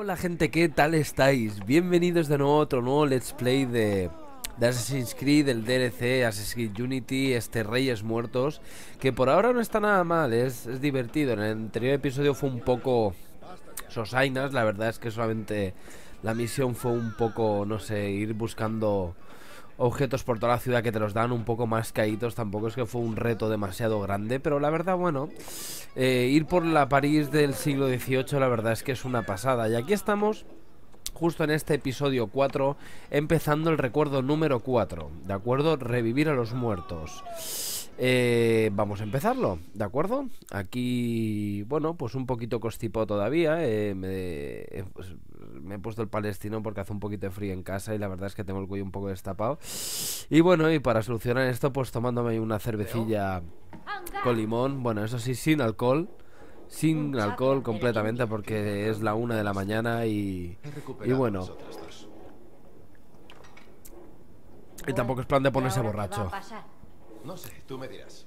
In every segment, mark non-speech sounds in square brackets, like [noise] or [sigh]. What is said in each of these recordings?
Hola gente, ¿qué tal estáis? Bienvenidos de nuevo a otro nuevo Let's Play de, Assassin's Creed, el DLC, Assassin's Creed Unity, este Reyes Muertos, que por ahora no está nada mal, es, es divertido. En el anterior episodio fue un poco sosainas, la verdad es que solamente la misión fue un poco, no sé, ir buscando objetos por toda la ciudad que te los dan un poco más caídos. Tampoco es que fue un reto demasiado grande, pero la verdad, bueno, eh, ir por la París del siglo XVIII, la verdad es que es una pasada. Y aquí estamos. Justo en este episodio 4, empezando el recuerdo número 4, ¿de acuerdo? Revivir a los muertos. Eh, vamos a empezarlo, ¿de acuerdo? Aquí, bueno, pues un poquito constipado todavía. eh, me, eh, pues, me he puesto el palestino porque hace un poquito de frío en casa y la verdad es que tengo el cuello un poco destapado. Y bueno, y para solucionar esto, pues tomándome una cervecilla con limón. Bueno, eso sí, sin alcohol. Sin alcohol completamente porque es la una de la mañana y, y bueno, y tampoco es plan de ponerse ¿Ahora qué va a borracho. No sé, tú me dirás.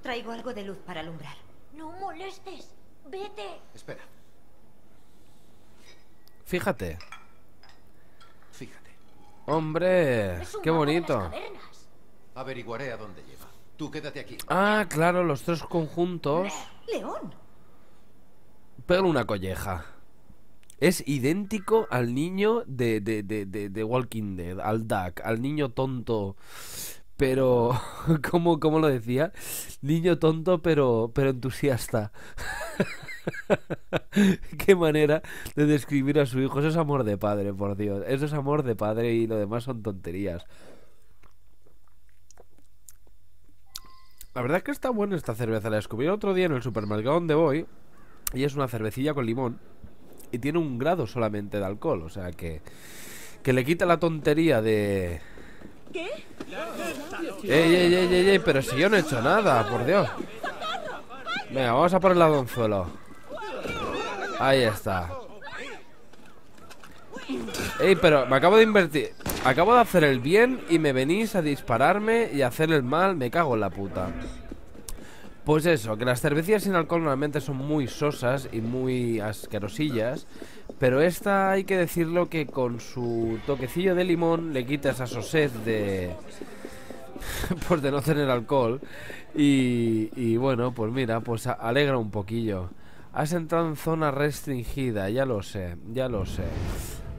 Traigo algo de luz para alumbrar. No molestes. Vete. Espera, Fíjate, fíjate. hombre, qué bonito. Averiguaré a dónde lleva. Tú quédate aquí. Ah, claro, los tres conjuntos. León. Pero una colleja. Es idéntico al niño de, de, de, de, de Walking Dead, al Duck, al niño tonto. Pero, [laughs] ¿cómo, cómo lo decía? Niño tonto, pero, pero entusiasta. [laughs] Qué manera de describir a su hijo. Eso es amor de padre, por Dios. Eso es amor de padre y lo demás son tonterías. La verdad es que está buena esta cerveza. La descubrí otro día en el supermercado donde voy. Y es una cervecilla con limón. Y tiene un grado solamente de alcohol. O sea que. Que le quita la tontería de. ¿Qué? Ey, ey, ey, ey, ey, pero si yo no he hecho nada, por Dios. Venga, vamos a por el ladonzuelo. Ahí está. Ey, pero me acabo de invertir. Acabo de hacer el bien y me venís a dispararme y a hacer el mal. Me cago en la puta. Pues eso, que las cervecillas sin alcohol normalmente son muy sosas y muy asquerosillas. Pero esta hay que decirlo que con su toquecillo de limón le quita esa sosez de. [laughs] pues de no tener alcohol. Y, y bueno, pues mira, pues alegra un poquillo. Has entrado en zona restringida, ya lo sé, ya lo sé.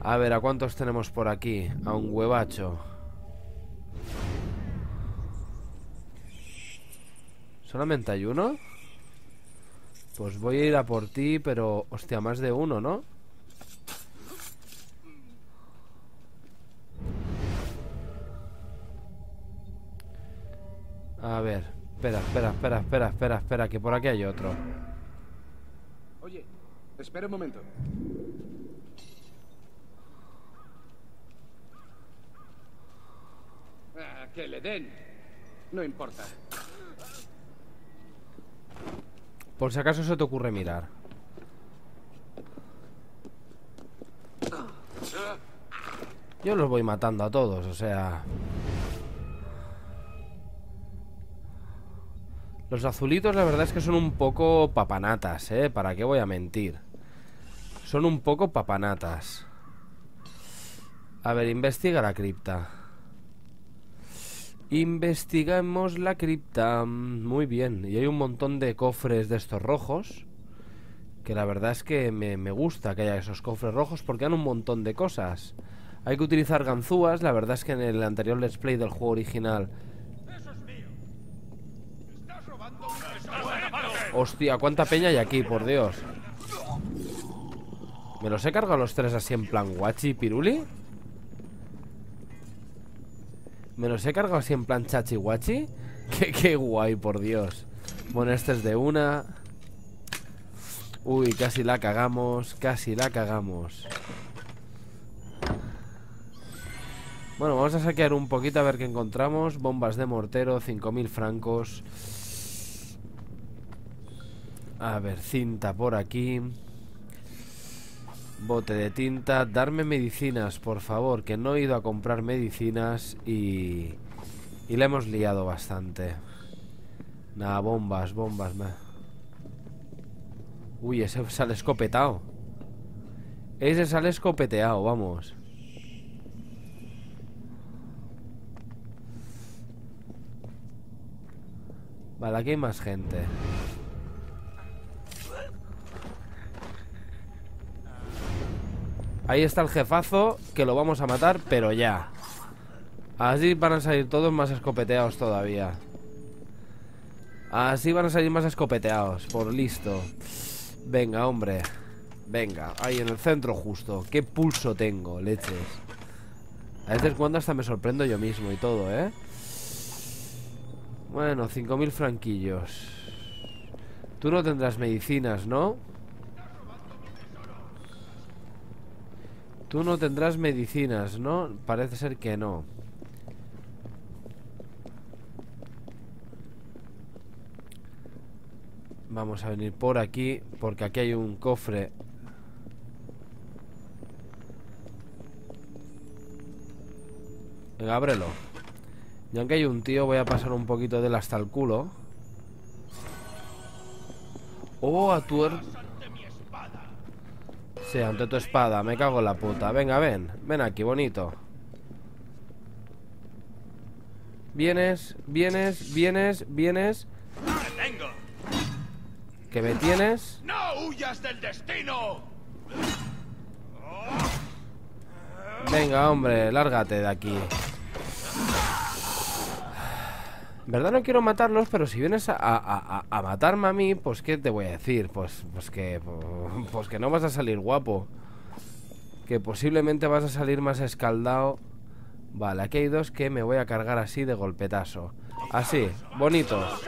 A ver, ¿a cuántos tenemos por aquí? A un huevacho. ¿Solamente hay uno? Pues voy a ir a por ti, pero... Hostia, más de uno, ¿no? A ver, espera, espera, espera, espera, espera, espera, que por aquí hay otro. Oye, espera un momento. Ah, que le den. No importa. Por si acaso se te ocurre mirar. Yo los voy matando a todos, o sea... Los azulitos la verdad es que son un poco papanatas, ¿eh? ¿Para qué voy a mentir? Son un poco papanatas. A ver, investiga la cripta. Investigamos la cripta. Muy bien. Y hay un montón de cofres de estos rojos. Que la verdad es que me, me gusta que haya esos cofres rojos porque dan un montón de cosas. Hay que utilizar ganzúas. La verdad es que en el anterior let's play del juego original. Hostia, cuánta peña hay aquí, por Dios. ¿Me los he cargado los tres así en plan guachi piruli? ¿Me los he cargado así en plan chachi guachi? [laughs] Qué, qué guay, por Dios. Bueno, este es de una. Uy, casi la cagamos, casi la cagamos. Bueno, vamos a saquear un poquito a ver qué encontramos. Bombas de mortero, 5.000 francos. A ver, cinta por aquí. Bote de tinta. Darme medicinas, por favor, que no he ido a comprar medicinas y... Y la hemos liado bastante. Nada, bombas, bombas. me- Uy, ese sale escopetado. Ese sale escopeteado, vamos. Vale, aquí hay más gente. Ahí está el jefazo, que lo vamos a matar, pero ya. Así van a salir todos más escopeteados todavía. Así van a salir más escopeteados, por listo. Venga, hombre. Venga, ahí en el centro justo. Qué pulso tengo, leches. A veces cuando hasta me sorprendo yo mismo y todo, ¿eh? Bueno, 5.000 franquillos. Tú no tendrás medicinas, ¿no? Tú no tendrás medicinas, ¿no? Parece ser que no. Vamos a venir por aquí, porque aquí hay un cofre. Ábrelo. Y aunque hay un tío, voy a pasar un poquito de él hasta el culo. Oh, a tu... Sí, ante tu espada, me cago en la puta. Venga, ven, ven aquí, bonito. Vienes, vienes, vienes, vienes. ¡Tengo! Que me tienes. ¡No huyas del destino! Venga, hombre, lárgate de aquí. Verdad no quiero matarlos, pero si vienes a, a- a- a matarme a mí, pues ¿qué te voy a decir? Pues, pues que [laughs] pues que no vas a salir guapo. Que posiblemente vas a salir más escaldado. Vale, aquí hay dos que me voy a cargar así de golpetazo. Así, bonitos.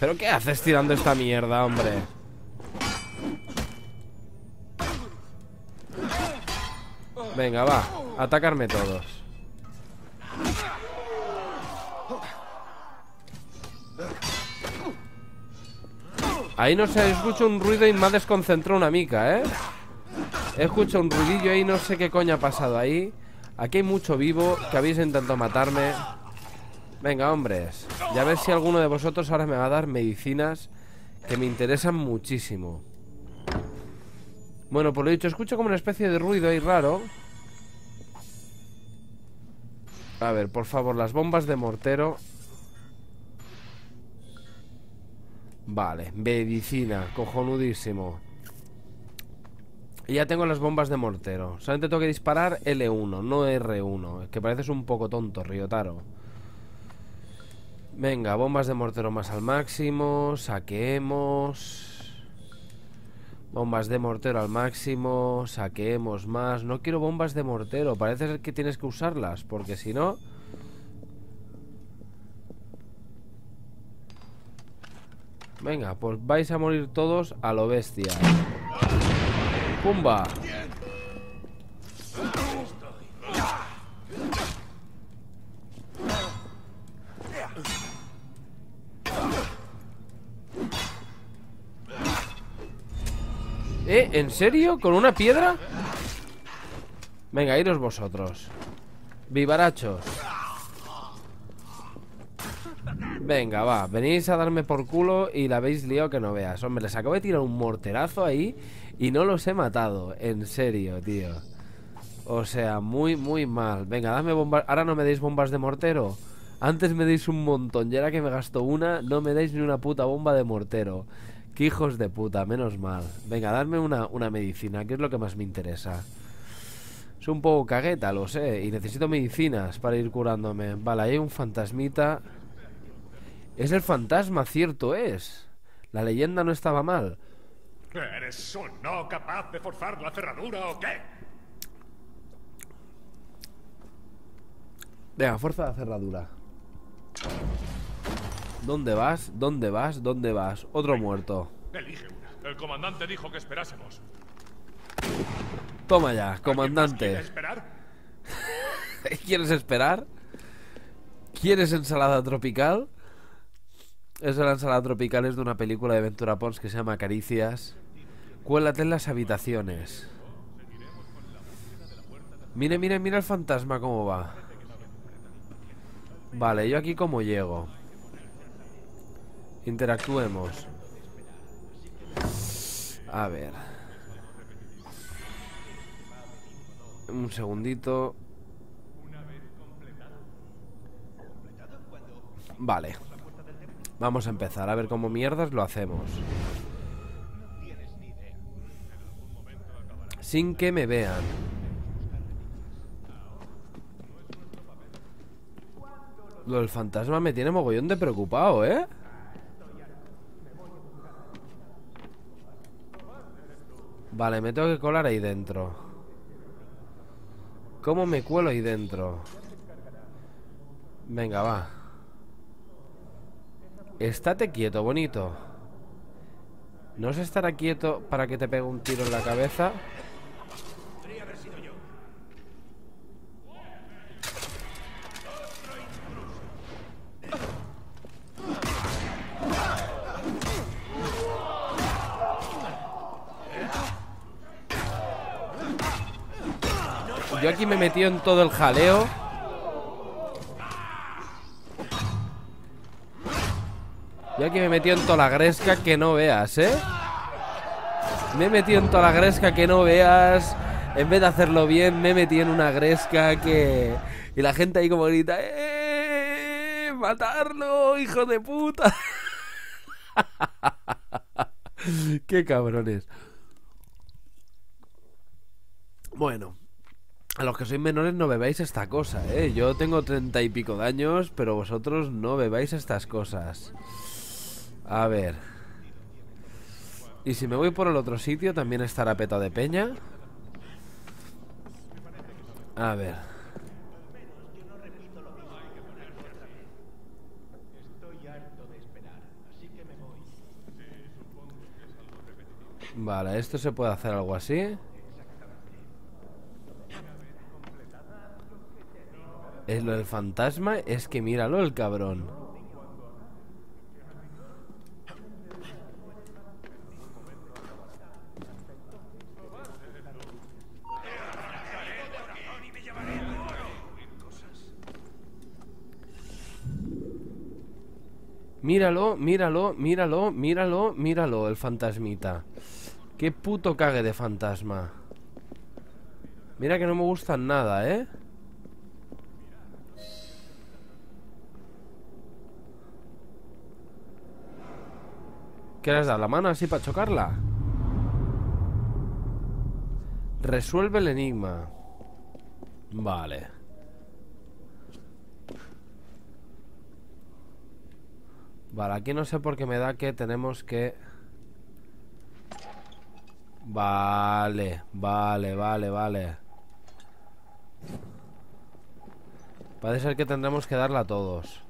¿Pero qué haces tirando esta mierda, hombre? Venga, va, atacarme todos. Ahí no sé, escucho un ruido y me ha desconcentrado una mica, ¿eh? Escucho un ruidillo ahí, no sé qué coño ha pasado ahí. Aquí hay mucho vivo que habéis intentado matarme. Venga, hombres. Ya ver si alguno de vosotros ahora me va a dar medicinas que me interesan muchísimo. Bueno, por lo dicho, escucho como una especie de ruido ahí raro. A ver, por favor, las bombas de mortero. Vale, medicina, cojonudísimo. Y ya tengo las bombas de mortero. Solamente tengo que disparar L1, no R1. Que pareces un poco tonto, Ryotaro. Venga, bombas de mortero más al máximo. Saqueemos. Bombas de mortero al máximo. Saqueemos más. No quiero bombas de mortero. Parece ser que tienes que usarlas. Porque si no... Venga, pues vais a morir todos a lo bestia. ¡Pumba! ¿Eh? ¿En serio? ¿Con una piedra? Venga, iros vosotros Vivarachos Venga, va, venís a darme por culo y la habéis liado que no veas. Hombre, les acabo de tirar un morterazo ahí y no los he matado En serio, tío. O sea, muy, muy mal. Venga, dame bombas Ahora no me deis bombas de mortero. Antes me deis un montón Y ahora que me gasto una, no me deis ni una puta bomba de mortero. Qué hijos de puta, menos mal. Venga, darme una, una medicina Que es lo que más me interesa. Soy un poco cagueta, lo sé Y necesito medicinas para ir curándome. Vale, hay un fantasmita Es el fantasma, cierto es La leyenda no estaba mal ¿Eres o no capaz de forzar la cerradura o qué? Venga, fuerza la cerradura ¿Dónde vas? ¿Dónde vas? ¿Dónde vas? Otro muerto Elige una. El comandante dijo que esperásemos. Toma ya, ¿Alguien más comandante quiere esperar? [laughs] ¿Quieres esperar? ¿Quieres ensalada tropical? Esa la ensalada tropical es de una película de Ventura Pons que se llama Caricias. Cuélate en las habitaciones. Mire, mire, mira el fantasma cómo va. Vale, yo aquí cómo llego. Interactuemos. A ver. Un segundito. Vale. Vamos a empezar a ver cómo mierdas lo hacemos. Sin que me vean. Lo del fantasma me tiene mogollón de preocupado, ¿eh? Vale, me tengo que colar ahí dentro. ¿Cómo me cuelo ahí dentro? Venga, va. Estate quieto, bonito. ¿No se estará quieto para que te pegue un tiro en la cabeza? Yo aquí me he metido en todo el jaleo. Yo aquí me he metido en toda la gresca que no veas, ¿eh? Me he metido en toda la gresca que no veas. En vez de hacerlo bien, me metido en una gresca que... Y la gente ahí como grita, ¡eh! ¡Matarlo, hijo de puta! [laughs] ¡Qué cabrones! Bueno, a los que sois menores no bebáis esta cosa, ¿eh? Yo tengo treinta y pico de años, pero vosotros no bebáis estas cosas. A ver. Y si me voy por el otro sitio, también estará petado de peña. A ver. Vale, esto se puede hacer algo así. Es lo del fantasma, es que míralo el cabrón. Míralo, míralo, míralo, míralo, míralo, el fantasmita. Qué puto cague de fantasma. Mira que no me gustan nada, ¿eh? ¿Qué le has dado? ¿La mano así para chocarla? Resuelve el enigma. Vale. Vale, aquí no sé por qué me da que tenemos que... Vale, vale, vale, vale. Parece ser que tendremos que darla a todos.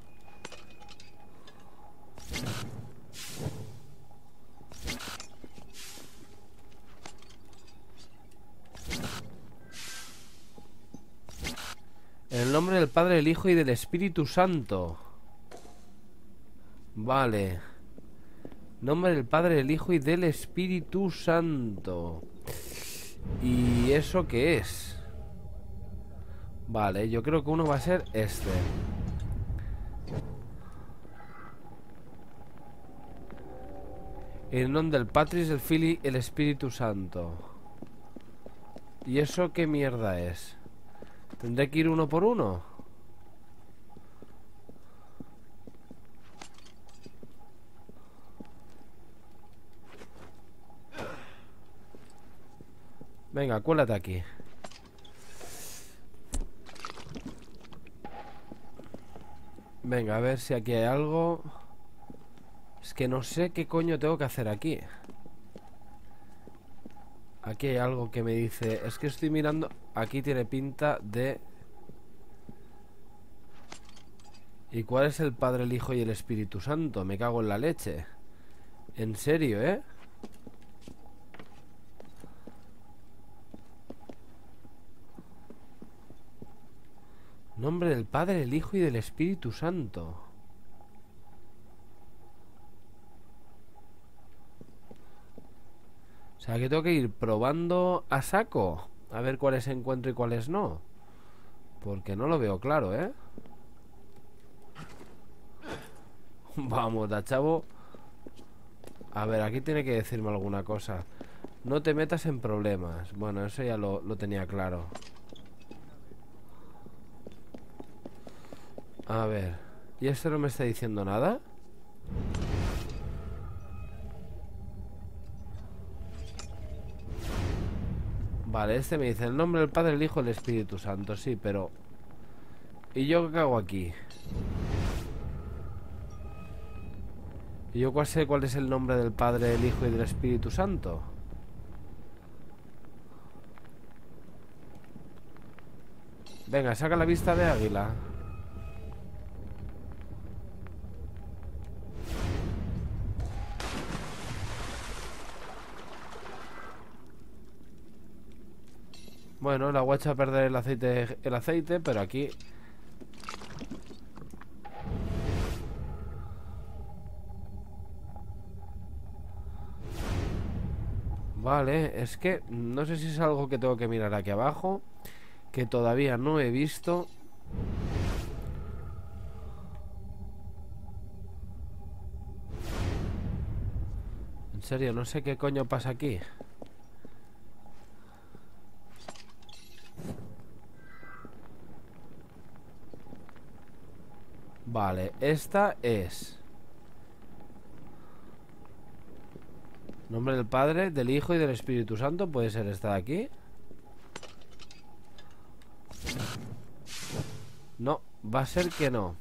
En el nombre del Padre, del Hijo y del Espíritu Santo. Vale. Nombre del Padre, del Hijo y del Espíritu Santo. ¿Y eso qué es? Vale, yo creo que uno va a ser este. En el nombre del Patris, el Fili, el Espíritu Santo. ¿Y eso qué mierda es? ¿Tendré que ir uno por uno? Venga, cuélate aquí. Venga, a ver si aquí hay algo. Es que no sé qué coño tengo que hacer aquí. Aquí hay algo que me dice... Es que estoy mirando... Aquí tiene pinta de... ¿Y cuál es el Padre, el Hijo y el Espíritu Santo? Me cago en la leche. En serio, ¿eh? Nombre del Padre, del Hijo y del Espíritu Santo. O sea que tengo que ir probando a saco. A ver cuáles encuentro y cuáles no. Porque no lo veo claro, ¿eh? [laughs] Vamos, da chavo. A ver, aquí tiene que decirme alguna cosa. No te metas en problemas. Bueno, eso ya lo, lo tenía claro. A ver. ¿Y esto no me está diciendo nada? Vale, este me dice el nombre del Padre, el Hijo y el Espíritu Santo. Sí, pero... ¿Y yo qué hago aquí? ¿Y yo cuál sé cuál es el nombre del Padre, del Hijo y del Espíritu Santo? Venga, saca la vista de águila. Bueno, la guacha perder el aceite, el aceite, pero aquí Vale, es que no sé si es algo que tengo que mirar aquí abajo Que todavía no he visto. En serio, no sé qué coño pasa aquí Vale, esta es. Nombre del Padre, del Hijo y del Espíritu Santo Puede ser esta de aquí. No, va a ser que no.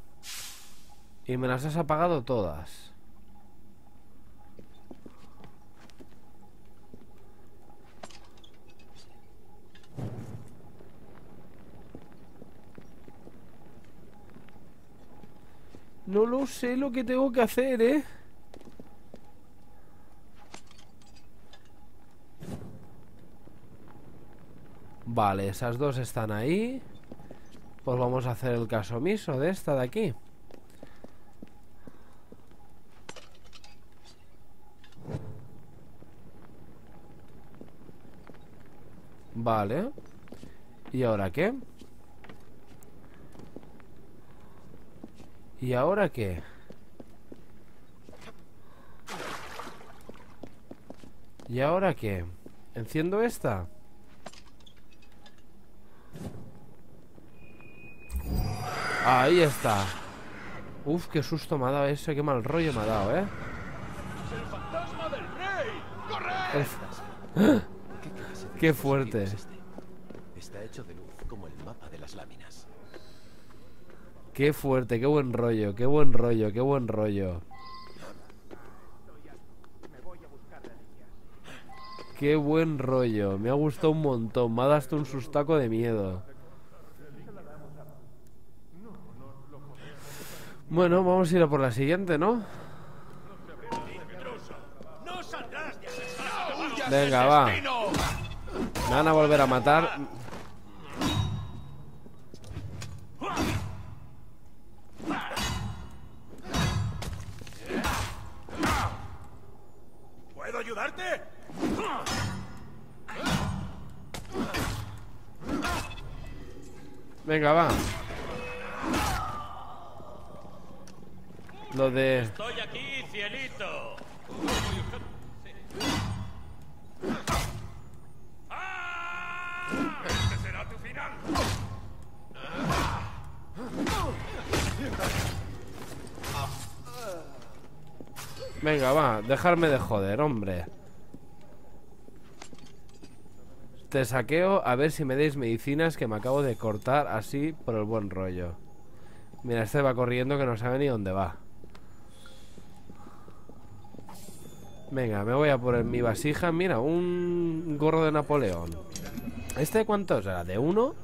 Y me las has apagado todas No sé lo que tengo que hacer, ¿eh? Vale, esas dos están ahí Pues vamos a hacer el caso omiso de esta de aquí Vale ¿Y ahora qué? ¿Y ahora qué? ¿Y ahora qué? ¿Enciendo esta? Ahí está Uf, qué susto me ha dado eso Qué mal rollo me ha dado, ¿eh? ¡El fantasma del rey! El- Qué fuerte este? Está hecho de luz, como el mapa de las láminas. Qué fuerte, qué buen rollo Qué buen rollo, qué buen rollo. Qué buen rollo Me ha gustado un montón Me ha dado un sustaco de miedo. Bueno, vamos a ir a por la siguiente, ¿no? Venga, va. Me van a volver a matar Venga, va Lo de... Estoy aquí, cielito. ¡Este será tu final! Venga, va, dejarme de joder, hombre Te saqueo a ver si me deis medicinas que me acabo de cortar así por el buen rollo. Mira, este va corriendo que no sabe ni dónde va. Venga, me voy a poner mi vasija. Mira, un gorro de Napoleón. ¿Este cuánto era? ¿De uno?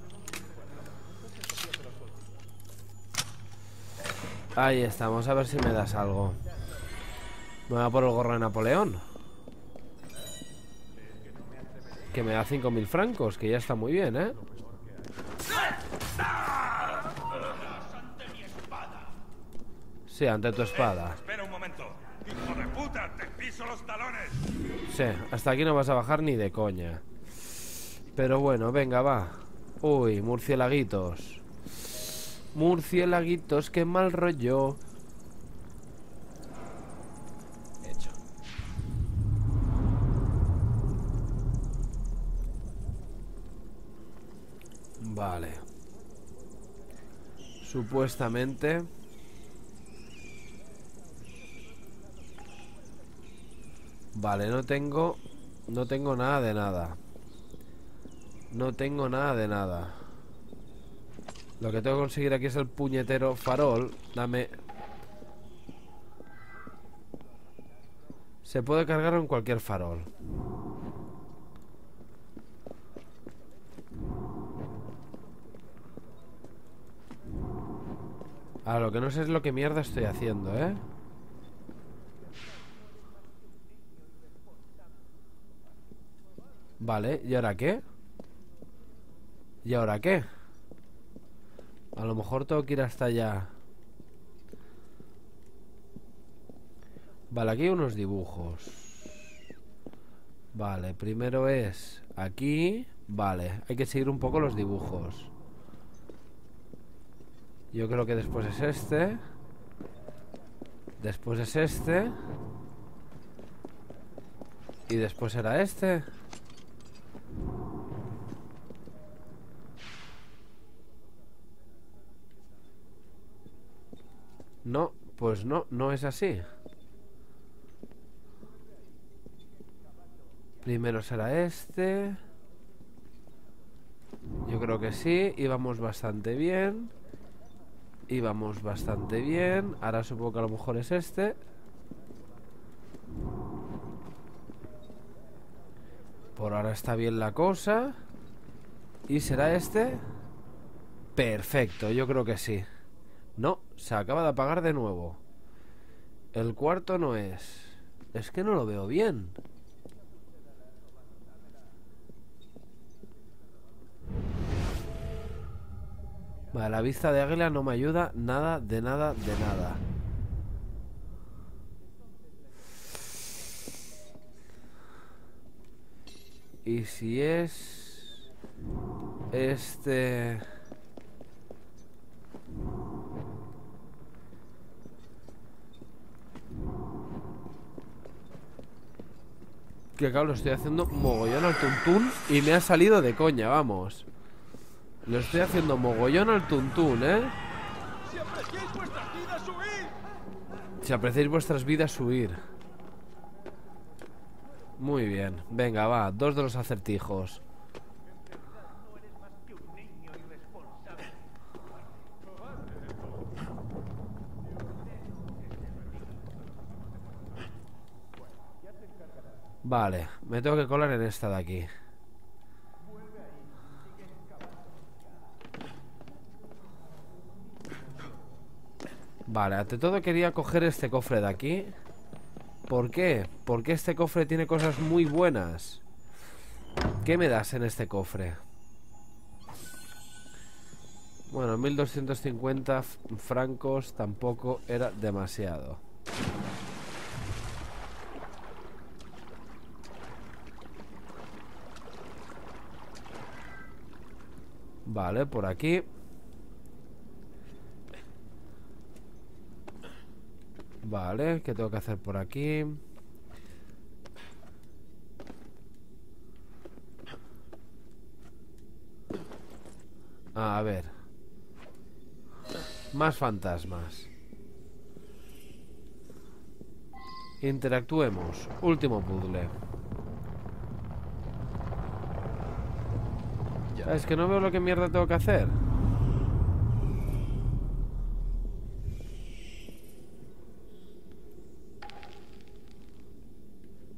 Ahí estamos, a ver si me das algo. Me voy a por el gorro de Napoleón Que me da 5.000 francos Que ya está muy bien, ¿eh? Sí, ante tu espada Espera un momento. ¡Hijo de puta! ¡Te piso los talones! Sí, hasta aquí no vas a bajar ni de coña Pero bueno, venga, va Uy, murcielaguitos Murcielaguitos, qué mal rollo Hecho. Vale. Supuestamente. Vale, no tengo... No tengo nada de nada. No tengo nada de nada. Lo que tengo que conseguir aquí es el puñetero farol. Dame... Se puede cargar en cualquier farol. Ah, lo que no sé es lo que mierda estoy haciendo, ¿eh? Vale, ¿y ahora qué? ¿Y ahora qué? A lo mejor tengo que ir hasta allá Vale, aquí hay unos dibujos Vale, primero es aquí Vale, hay que seguir un poco los dibujos Yo creo que después es este Después es este Y después era este No, pues no, no es así. Primero será este. Yo creo que sí, íbamos bastante bien. Íbamos bastante bien. Ahora supongo que a lo mejor es este. Por ahora está bien la cosa. ¿Y será este? Perfecto, yo creo que sí. No, se acaba de apagar de nuevo. El cuarto no es. Es que no lo veo bien. La vista de águila no me ayuda nada, de nada, de nada. Y si es... Este... Que claro, lo estoy haciendo mogollón al tuntún Y me ha salido de coña, vamos Lo estoy haciendo mogollón al tuntún, ¿eh? Si apreciáis vuestras vidas, huid. Si apreciáis vuestras vidas, huir Muy bien Venga, va, dos de los acertijos Vale, me tengo que colar en esta de aquí Vale, ante todo quería coger este cofre de aquí ¿Por qué? Porque este cofre tiene cosas muy buenas ¿Qué me das en este cofre? Bueno, 1250 francos tampoco era demasiado Vale, por aquí Vale, ¿qué tengo que hacer por aquí? A ver. Más fantasmas. Interactuemos. Último puzzle. Es que no veo lo que mierda tengo que hacer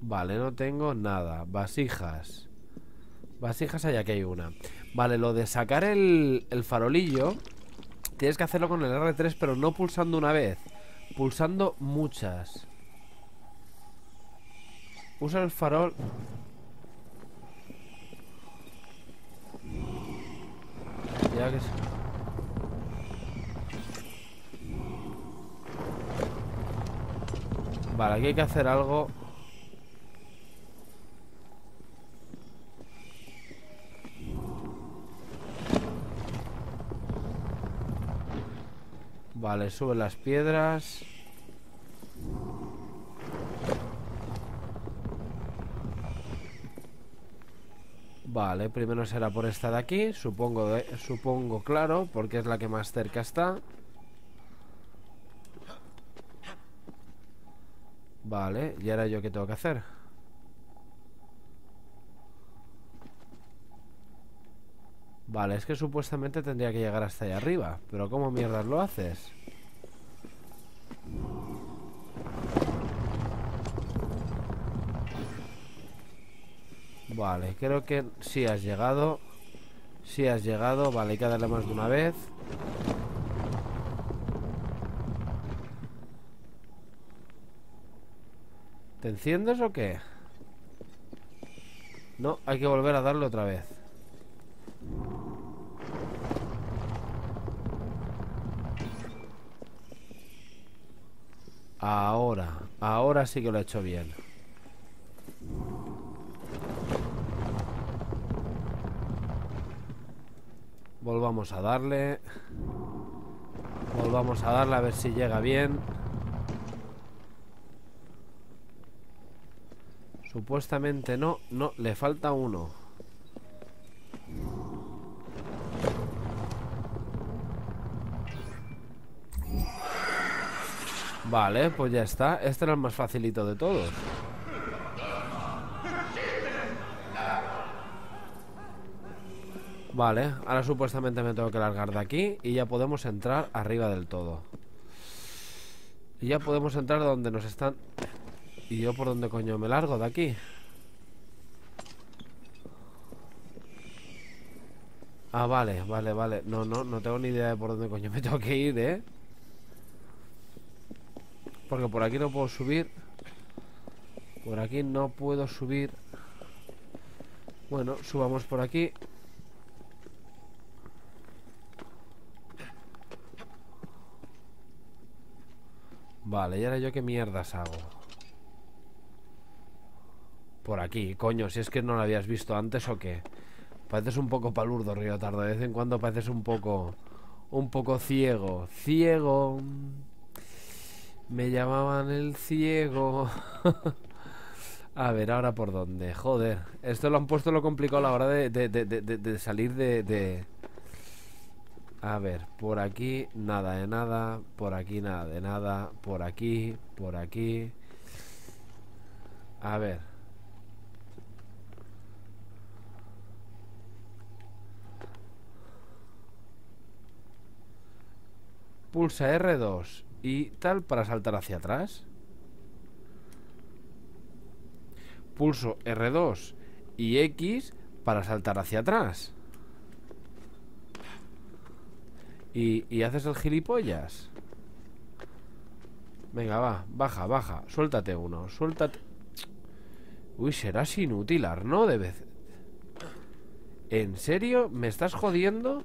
Vale, no tengo nada. Vasijas. Vasijas hay aquí hay una. Vale, lo de sacar el, el farolillo Tienes que hacerlo con el R3 Pero no pulsando una vez. Pulsando muchas. Usa el farol. Ya que. Vale, aquí hay que hacer algo Vale, sube las piedras Vale, primero será por esta de aquí, supongo, supongo claro, porque es la que más cerca está. Vale, y ahora yo qué tengo que hacer. Vale, es que supuestamente tendría que llegar hasta allá arriba, pero ¿cómo mierdas lo haces? Vale, creo que sí has llegado. Sí has llegado. Vale, hay que darle más de una vez. ¿Te enciendes o qué? No, hay que volver a darle otra vez. Ahora, ahora sí que lo he hecho bien. Volvamos a darle. Volvamos a darle a ver si llega bien. Supuestamente no, no, le falta uno. Vale, pues ya está. Este era el más facilito de todos. Vale, ahora supuestamente me tengo que largar de aquí y ya podemos entrar arriba del todo. Y ya podemos entrar donde nos están... ¿Y yo por dónde coño me largo de aquí? Ah, vale, vale, vale. No, no, no tengo ni idea de por dónde coño me tengo que ir, ¿eh? Porque por aquí no puedo subir. Por aquí no puedo subir. Bueno, subamos por aquí. Vale, y ahora yo qué mierdas hago. Por aquí, coño, si es que no lo habías visto antes o qué. Pareces un poco palurdo, Río Tardo. De vez en cuando pareces un poco... Un poco ciego. Ciego. Me llamaban el ciego. [laughs] a ver, ahora por dónde. Joder. Esto lo han puesto lo complicado a la hora de, de, de, de salir de... A ver, por aquí nada de nada, por aquí nada de nada, por aquí, por aquí. A ver. Pulsa R2 y tal para saltar hacia atrás. Pulso R2 y X para saltar hacia atrás. Y, haces el gilipollas. Venga, va, baja, baja. Suéltate uno, suéltate. Uy, serás inútil, Arno, de vez. ¿En serio? ¿Me estás jodiendo?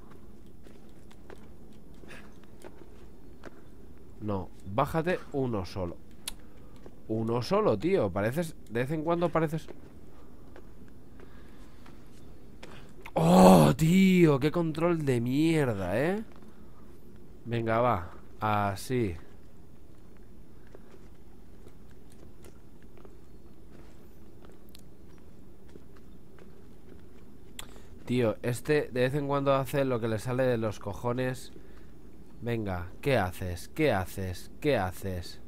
No, bájate uno solo. Uno solo, tío. Pareces. De vez en cuando pareces. ¡Oh, tío! ¡Qué control de mierda, eh! Venga, va. Así. Tío, este de vez en cuando hace lo que le sale de los cojones. Venga, ¿qué haces? ¿Qué haces? ¿Qué haces?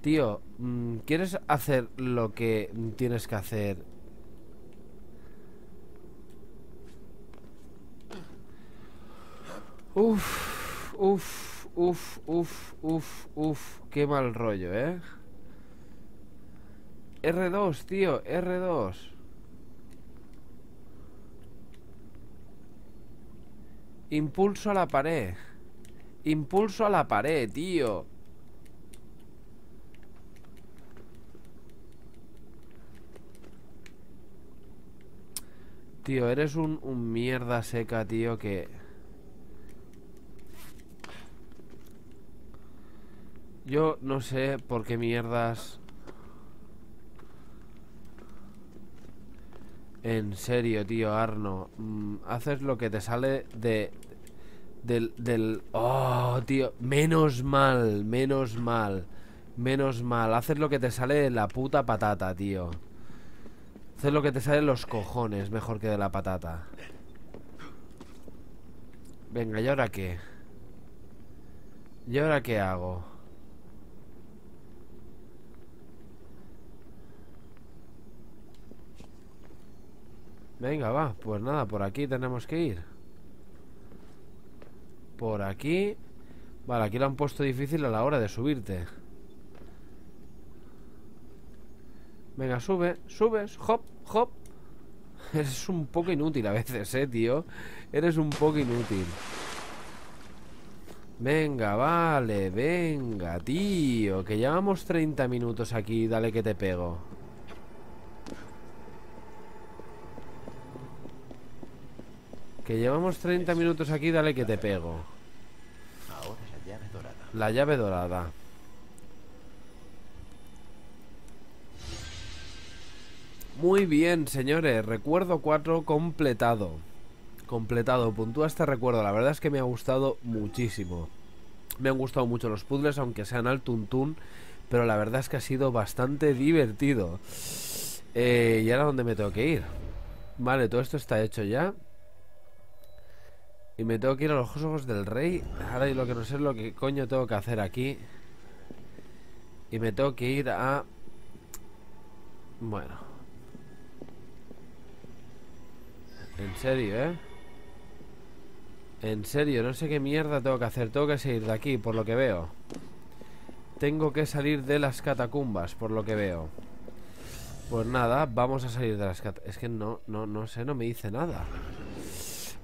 Tío, mm, ¿quieres hacer lo que tienes que hacer Uf, uf, uf, uf, uf, uf. Qué mal rollo, ¿eh? R2, tío, R2. Impulso a la pared. Impulso a la pared, tío. Tío, eres un, un mierda seca, tío, que... Yo no sé por qué mierdas... En serio, tío, Arno. Mm, haces lo que te sale de... Del, del... Oh, tío. Menos mal, menos mal. Menos mal, haces lo que te sale de la puta patata, tío. Haces lo que te sale de los cojones, mejor que de la patata. Venga, ¿y ahora qué? ¿Y ahora qué hago? Venga, va, pues nada, por aquí tenemos que ir. Por aquí. Vale, aquí lo han puesto difícil a la hora de subirte. Venga, sube, subes, hop, hop. [laughs] Eres un poco inútil a veces, eh, tío. Eres un poco inútil. Venga, vale, venga, tío. Que llevamos 30 minutos aquí, dale que te pego. Que llevamos 30 minutos aquí, dale que te pego. Ahora la llave dorada. La llave dorada. Muy bien, señores. Recuerdo 4 completado. Completado. Puntúa este recuerdo. La verdad es que me ha gustado muchísimo. Me han gustado mucho los puzzles, aunque sean al tuntún. Pero la verdad es que ha sido bastante divertido. Eh, ¿Y ahora dónde me tengo que ir? Vale, todo esto está hecho ya. Y me tengo que ir a los ojos del rey. Ahora y lo que no sé es lo que coño tengo que hacer aquí. Y me tengo que ir a... Bueno. En serio, ¿eh? En serio, no sé qué mierda tengo que hacer. Tengo que salir de aquí, por lo que veo. Tengo que salir de las catacumbas, por lo que veo. Pues nada, vamos a salir de las catacumbas. Es que no, no, no sé, no me dice nada.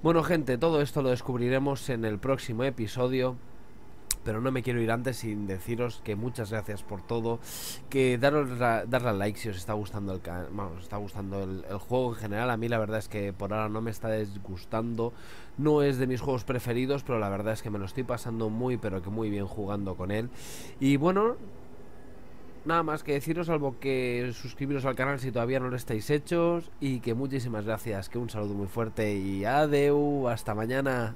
Bueno, gente, todo esto lo descubriremos en el próximo episodio. Pero no me quiero ir antes sin deciros que muchas gracias por todo. Que daros darle al like si os está gustando el bueno, está gustando el, juego en general. A mí la verdad es que por ahora no me está disgustando. No es de mis juegos preferidos, pero la verdad es que me lo estoy pasando muy pero que muy bien jugando con él. Y bueno, nada más que deciros, salvo que suscribiros al canal si todavía no lo estáis hechos. Y que muchísimas gracias, que un saludo muy fuerte y adeu, hasta mañana.